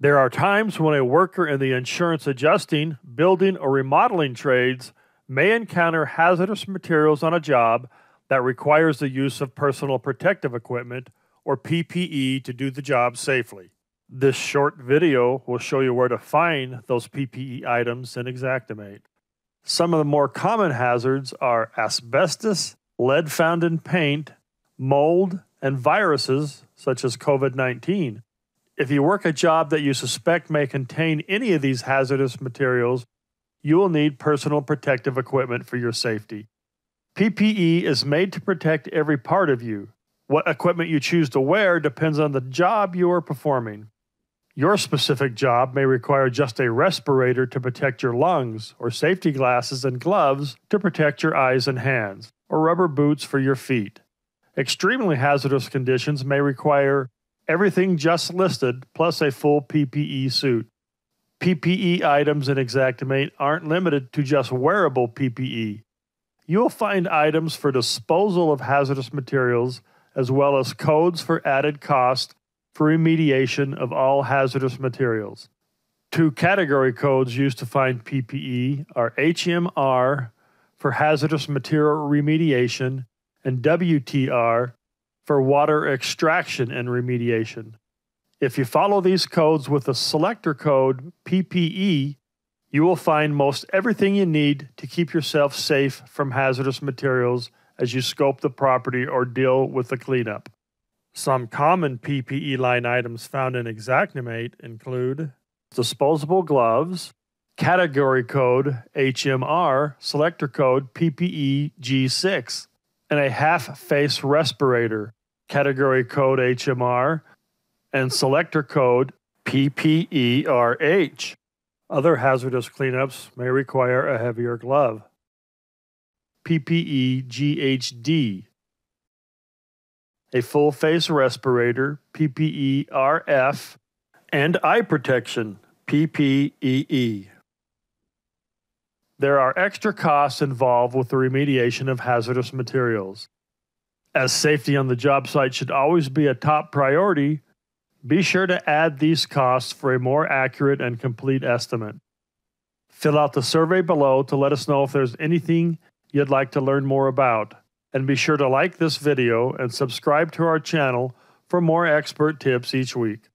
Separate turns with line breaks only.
There are times when a worker in the insurance adjusting, building, or remodeling trades may encounter hazardous materials on a job that requires the use of personal protective equipment or PPE to do the job safely. This short video will show you where to find those PPE items in Xactimate. Some of the more common hazards are asbestos, lead found in paint, mold, and viruses such as COVID 19. If you work a job that you suspect may contain any of these hazardous materials, you will need personal protective equipment for your safety. PPE is made to protect every part of you. What equipment you choose to wear depends on the job you are performing. Your specific job may require just a respirator to protect your lungs, or safety glasses and gloves to protect your eyes and hands, or rubber boots for your feet. Extremely hazardous conditions may require everything just listed plus a full PPE suit. PPE items in Xactimate aren't limited to just wearable PPE. You will find items for disposal of hazardous materials as well as codes for added cost for remediation of all hazardous materials. Two category codes used to find PPE are HMR for hazardous material remediation and WTR for water extraction and remediation. If you follow these codes with the selector code PPE, you will find most everything you need to keep yourself safe from hazardous materials as you scope the property or deal with the cleanup. Some common PPE line items found in Xactimate include disposable gloves, category code HMR, selector code PPE G6, and a half face respirator category code HMR, and selector code PPERH. Other hazardous cleanups may require a heavier glove. PPE GHD. A full face respirator, PPE RF, and eye protection, PPEE. There are extra costs involved with the remediation of hazardous materials. As safety on the job site should always be a top priority, be sure to add these costs for a more accurate and complete estimate. Fill out the survey below to let us know if there's anything you'd like to learn more about. And be sure to like this video and subscribe to our channel for more expert tips each week.